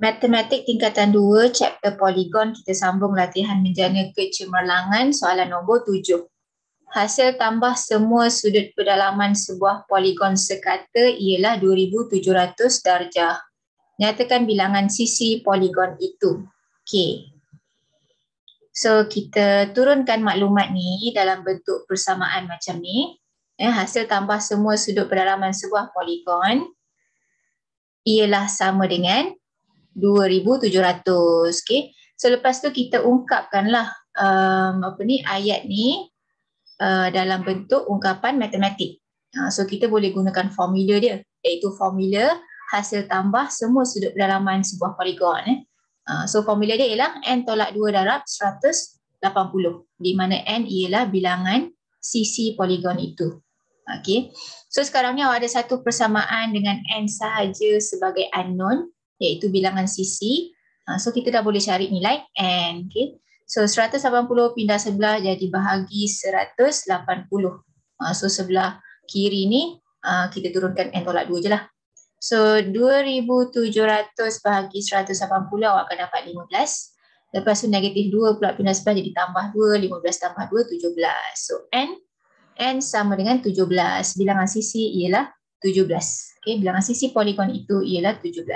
Matematik tingkatan 2, chapter poligon, kita sambung latihan menjana kecemerlangan soalan nombor 7. Hasil tambah semua sudut pedalaman sebuah poligon sekata ialah 2700 darjah. Nyatakan bilangan sisi poligon itu. Okey. So kita turunkan maklumat ni dalam bentuk persamaan macam ni. Eh, hasil tambah semua sudut pedalaman sebuah poligon ialah sama dengan 2700 okey? So lepas tu kita ungkapkanlah um, apa ni ayat ni uh, dalam bentuk ungkapan matematik. Uh, so kita boleh gunakan formula dia iaitu formula hasil tambah semua sudut pedalaman sebuah poligon eh. Uh, so formula dia ialah n tolak 2 darab 180 di mana n ialah bilangan sisi poligon itu. Okey? So sekarang ni ada satu persamaan dengan n sahaja sebagai unknown iaitu bilangan sisi. Uh, so kita dah boleh cari nilai N. Okay. So 180 pindah sebelah jadi bahagi 180. Uh, ah, so sebelah kiri ni uh, kita turunkan N tolak 2 je lah. So 2700 bahagi 180 awak akan dapat 15. Lepas tu negatif 2 pula pindah sebelah jadi tambah 2. 15 tambah 2, 17. So N, N sama dengan 17. Bilangan sisi ialah 17. Okay, bilangan sisi poligon itu ialah 17.